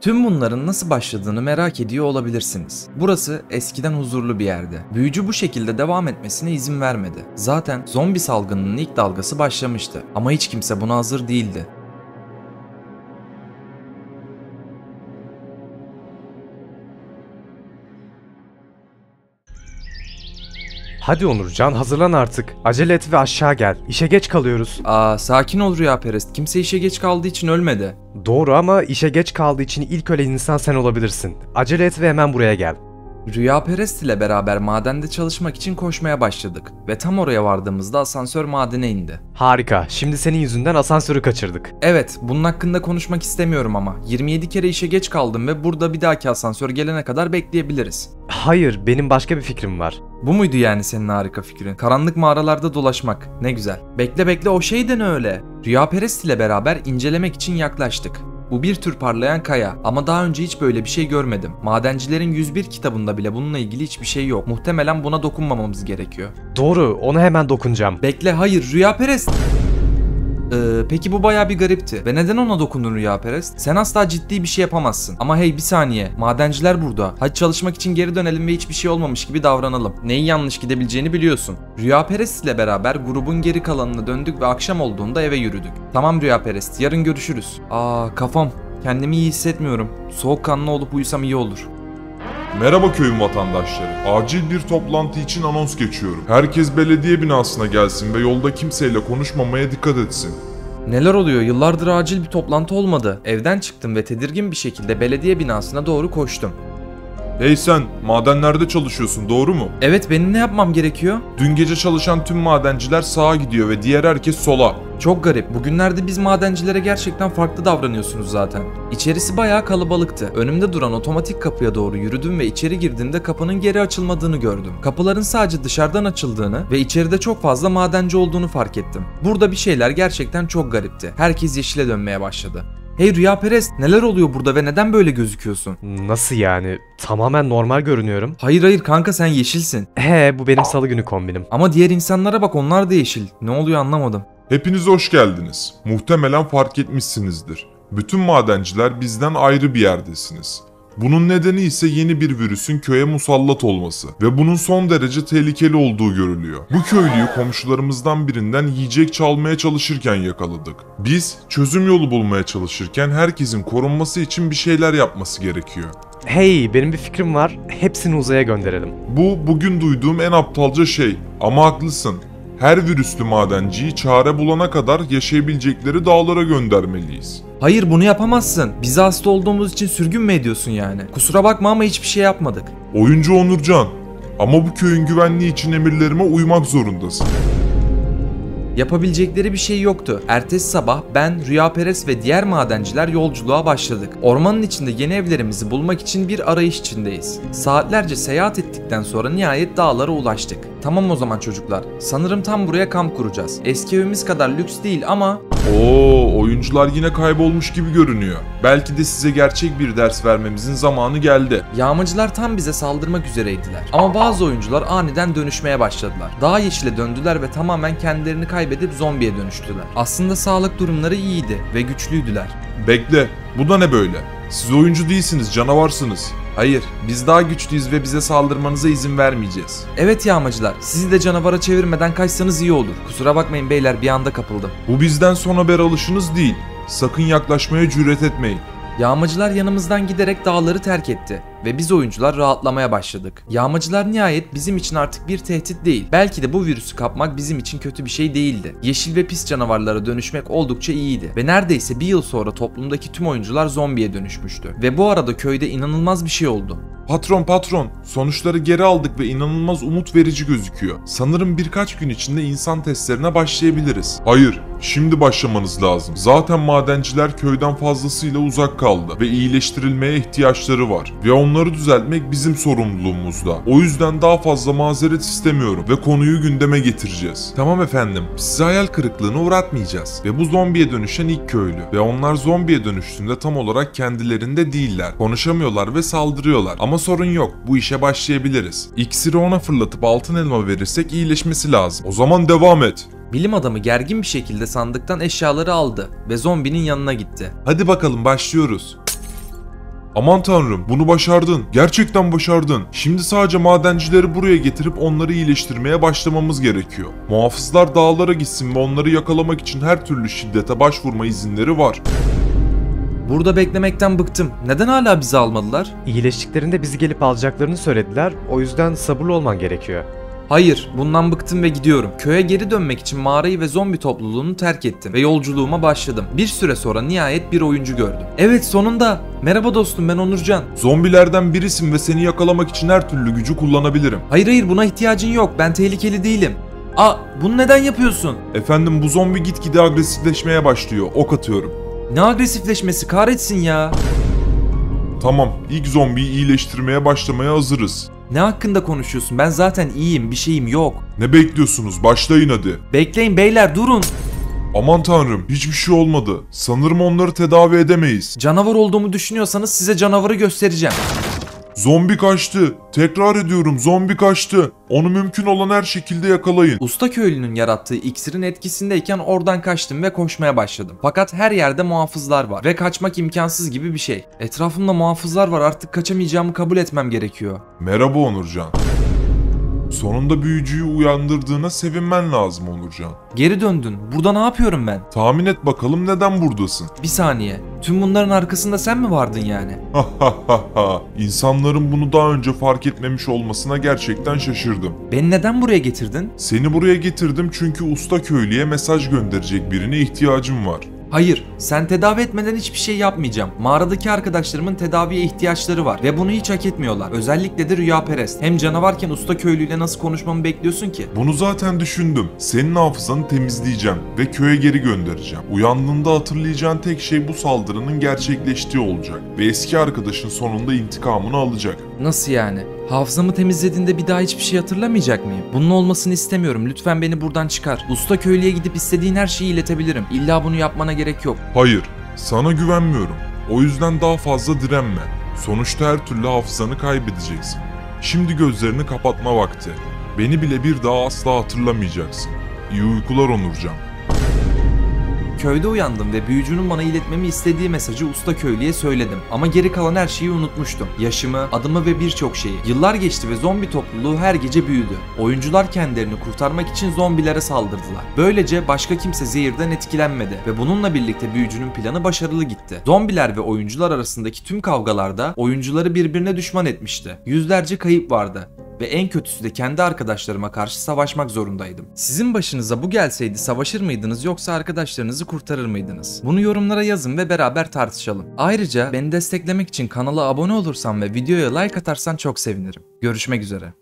Tüm bunların nasıl başladığını merak ediyor olabilirsiniz. Burası eskiden huzurlu bir yerdi. Büyücü bu şekilde devam etmesine izin vermedi. Zaten zombi salgınının ilk dalgası başlamıştı ama hiç kimse buna hazır değildi. Hadi Onurcan hazırlan artık. Acele et ve aşağı gel. İşe geç kalıyoruz. Aa sakin ol Rüyaperest. Kimse işe geç kaldığı için ölmedi. Doğru ama işe geç kaldığı için ilk ölen insan sen olabilirsin. Acele et ve hemen buraya gel. Rüyaperest ile beraber madende çalışmak için koşmaya başladık ve tam oraya vardığımızda asansör madene indi. Harika. Şimdi senin yüzünden asansörü kaçırdık. Evet, bunun hakkında konuşmak istemiyorum ama 27 kere işe geç kaldım ve burada bir dahaki asansör gelene kadar bekleyebiliriz. Hayır, benim başka bir fikrim var. Bu muydu yani senin harika fikrin? Karanlık mağaralarda dolaşmak. Ne güzel. Bekle bekle o şey de ne öyle? Rüyaperest ile beraber incelemek için yaklaştık. Bu bir tür parlayan kaya ama daha önce hiç böyle bir şey görmedim. Madencilerin 101 kitabında bile bununla ilgili hiçbir şey yok. Muhtemelen buna dokunmamamız gerekiyor. Doğru, ona hemen dokunacağım. Bekle hayır Rüyaperest. Ee, peki bu baya bir garipti. Ve neden ona dokundun Rüyaperest? Sen asla ciddi bir şey yapamazsın. Ama hey bir saniye. Madenciler burada. Hadi çalışmak için geri dönelim ve hiçbir şey olmamış gibi davranalım. Neyin yanlış gidebileceğini biliyorsun. Rüyaperest ile beraber grubun geri kalanına döndük ve akşam olduğunda eve yürüdük. Tamam Rüyaperest yarın görüşürüz. Aa kafam. Kendimi iyi hissetmiyorum. Soğukkanlı olup uyusam iyi olur. Merhaba köyün vatandaşları. Acil bir toplantı için anons geçiyorum. Herkes belediye binasına gelsin ve yolda kimseyle konuşmamaya dikkat etsin. Neler oluyor? Yıllardır acil bir toplantı olmadı. Evden çıktım ve tedirgin bir şekilde belediye binasına doğru koştum. Hey sen, madenlerde çalışıyorsun doğru mu? Evet benim ne yapmam gerekiyor? Dün gece çalışan tüm madenciler sağa gidiyor ve diğer herkes sola. Çok garip. Bugünlerde biz madencilere gerçekten farklı davranıyorsunuz zaten. İçerisi bayağı kalabalıktı. Önümde duran otomatik kapıya doğru yürüdüm ve içeri girdiğimde kapının geri açılmadığını gördüm. Kapıların sadece dışarıdan açıldığını ve içeride çok fazla madenci olduğunu fark ettim. Burada bir şeyler gerçekten çok garipti. Herkes yeşile dönmeye başladı. Hey Rüyaperest neler oluyor burada ve neden böyle gözüküyorsun? Nasıl yani? Tamamen normal görünüyorum. Hayır hayır kanka sen yeşilsin. He, bu benim salı günü kombinim. Ama diğer insanlara bak onlar da yeşil. Ne oluyor anlamadım. Hepiniz hoş geldiniz. Muhtemelen fark etmişsinizdir. Bütün madenciler bizden ayrı bir yerdesiniz. Bunun nedeni ise yeni bir virüsün köye musallat olması ve bunun son derece tehlikeli olduğu görülüyor. Bu köylüyü komşularımızdan birinden yiyecek çalmaya çalışırken yakaladık. Biz çözüm yolu bulmaya çalışırken herkesin korunması için bir şeyler yapması gerekiyor. Hey, benim bir fikrim var. Hepsini uzaya gönderelim. Bu bugün duyduğum en aptalca şey ama haklısın. Her virüslü madenciyi çare bulana kadar yaşayabilecekleri dağlara göndermeliyiz. Hayır bunu yapamazsın. Bize hasta olduğumuz için sürgün mü ediyorsun yani? Kusura bakma ama hiçbir şey yapmadık. Oyuncu Onurcan, ama bu köyün güvenliği için emirlerime uymak zorundasın. Yapabilecekleri bir şey yoktu. Ertesi sabah ben, Rüyaperes ve diğer madenciler yolculuğa başladık. Ormanın içinde yeni evlerimizi bulmak için bir arayış içindeyiz. Saatlerce seyahat ettikten sonra nihayet dağlara ulaştık. Tamam o zaman çocuklar. Sanırım tam buraya kamp kuracağız. Eski evimiz kadar lüks değil ama Oo, oyuncular yine kaybolmuş gibi görünüyor. Belki de size gerçek bir ders vermemizin zamanı geldi. Yağmacılar tam bize saldırmak üzereydiler. Ama bazı oyuncular aniden dönüşmeye başladılar. Dağ yeşile döndüler ve tamamen kendilerini kaybedip zombiye dönüştüler. Aslında sağlık durumları iyiydi ve güçlüydüler. Bekle, bu da ne böyle? Siz oyuncu değilsiniz, canavarsınız. Hayır, biz daha güçlüyüz ve bize saldırmanıza izin vermeyeceğiz. Evet yağmacılar, sizi de canavara çevirmeden kaçsanız iyi olur. Kusura bakmayın beyler bir anda kapıldım. Bu bizden son haber alışınız değil. Sakın yaklaşmaya cüret etmeyin. Yağmacılar yanımızdan giderek dağları terk etti ve biz oyuncular rahatlamaya başladık. Yağmacılar nihayet bizim için artık bir tehdit değil. Belki de bu virüsü kapmak bizim için kötü bir şey değildi. Yeşil ve pis canavarlara dönüşmek oldukça iyiydi ve neredeyse bir yıl sonra toplumdaki tüm oyuncular zombiye dönüşmüştü. Ve bu arada köyde inanılmaz bir şey oldu. Patron patron, sonuçları geri aldık ve inanılmaz umut verici gözüküyor. Sanırım birkaç gün içinde insan testlerine başlayabiliriz. Hayır, şimdi başlamanız lazım. Zaten madenciler köyden fazlasıyla uzak kaldı ve iyileştirilmeye ihtiyaçları var. Ve onları düzeltmek bizim sorumluluğumuzda. O yüzden daha fazla mazeret istemiyorum ve konuyu gündeme getireceğiz. Tamam efendim, sizi hayal kırıklığına uğratmayacağız. Ve bu zombiye dönüşen ilk köylü. Ve onlar zombiye dönüştüğünde tam olarak kendilerinde değiller. Konuşamıyorlar ve saldırıyorlar. Ama sorun yok, bu işe başlayabiliriz. İksiri ona fırlatıp altın elma verirsek iyileşmesi lazım. O zaman devam et. Bilim adamı gergin bir şekilde sandıktan eşyaları aldı ve zombinin yanına gitti. Hadi bakalım başlıyoruz. Aman tanrım bunu başardın. Gerçekten başardın. Şimdi sadece madencileri buraya getirip onları iyileştirmeye başlamamız gerekiyor. Muhafızlar dağlara gitsin ve onları yakalamak için her türlü şiddete başvurma izinleri var. Burada beklemekten bıktım. Neden hala bizi almadılar? İyileştiklerinde bizi gelip alacaklarını söylediler. O yüzden sabırlı olman gerekiyor. Hayır, bundan bıktım ve gidiyorum. Köye geri dönmek için mağarayı ve zombi topluluğunu terk ettim ve yolculuğuma başladım. Bir süre sonra nihayet bir oyuncu gördüm. Evet sonunda. Merhaba dostum ben Onurcan. Zombilerden birisin ve seni yakalamak için her türlü gücü kullanabilirim. Hayır hayır buna ihtiyacın yok. Ben tehlikeli değilim. Aa bunu neden yapıyorsun? Efendim bu zombi gitgide agresifleşmeye başlıyor. Ok atıyorum. Ne agresifleşmesi kahretsin ya. Tamam, ilk zombiyi iyileştirmeye başlamaya hazırız. Ne hakkında konuşuyorsun? Ben zaten iyiyim. Bir şeyim yok. Ne bekliyorsunuz? Başlayın hadi. Bekleyin beyler durun. Aman tanrım, hiçbir şey olmadı. Sanırım onları tedavi edemeyiz. Canavar olduğumu düşünüyorsanız size canavarı göstereceğim. Zombi kaçtı. Tekrar ediyorum, zombi kaçtı. Onu mümkün olan her şekilde yakalayın. Usta köylünün yarattığı iksirin etkisindeyken oradan kaçtım ve koşmaya başladım. Fakat her yerde muhafızlar var ve kaçmak imkansız gibi bir şey. Etrafımda muhafızlar var artık kaçamayacağımı kabul etmem gerekiyor. Merhaba Onurcan. Sonunda büyücüyü uyandırdığına sevinmen lazım Onurcan. Geri döndün. Burada ne yapıyorum ben? Tahmin et bakalım neden buradasın? Bir saniye. Tüm bunların arkasında sen mi vardın yani? İnsanların bunu daha önce fark etmemiş olmasına gerçekten şaşırdım. Beni neden buraya getirdin? Seni buraya getirdim çünkü usta köylüye mesaj gönderecek birine ihtiyacım var. Hayır, sen tedavi etmeden hiçbir şey yapmayacağım. Mağaradaki arkadaşlarımın tedaviye ihtiyaçları var ve bunu hiç hak etmiyorlar. Özellikle de rüyaperest. Hem canavarken usta köylüyle nasıl konuşmamı bekliyorsun ki? Bunu zaten düşündüm. Senin hafızanı temizleyeceğim ve köye geri göndereceğim. Uyandığında hatırlayacağın tek şey bu saldırının gerçekleştiği olacak ve eski arkadaşın sonunda intikamını alacak. Nasıl yani? Hafızamı temizlediğinde bir daha hiçbir şey hatırlamayacak mıyım? Bunun olmasını istemiyorum. Lütfen beni buradan çıkar. Usta köylüye gidip istediğin her şeyi iletebilirim. İlla bunu yapmana gerek yok. Hayır, sana güvenmiyorum. O yüzden daha fazla direnme. Sonuçta her türlü hafızanı kaybedeceksin. Şimdi gözlerini kapatma vakti. Beni bile bir daha asla hatırlamayacaksın. İyi uykular Onurcan. Köyde uyandım ve büyücünün bana iletmemi istediği mesajı usta köylüye söyledim. Ama geri kalan her şeyi unutmuştum. Yaşımı, adımı ve birçok şeyi. Yıllar geçti ve zombi topluluğu her gece büyüdü. Oyuncular kendilerini kurtarmak için zombilere saldırdılar. Böylece başka kimse zehirden etkilenmedi ve bununla birlikte büyücünün planı başarılı gitti. Zombiler ve oyuncular arasındaki tüm kavgalarda oyuncuları birbirine düşman etmişti. Yüzlerce kayıp vardı ve en kötüsü de kendi arkadaşlarıma karşı savaşmak zorundaydım. Sizin başınıza bu gelseydi savaşır mıydınız yoksa arkadaşlarınızı kurtarır mıydınız? Bunu yorumlara yazın ve beraber tartışalım. Ayrıca beni desteklemek için kanala abone olursan ve videoya like atarsan çok sevinirim. Görüşmek üzere.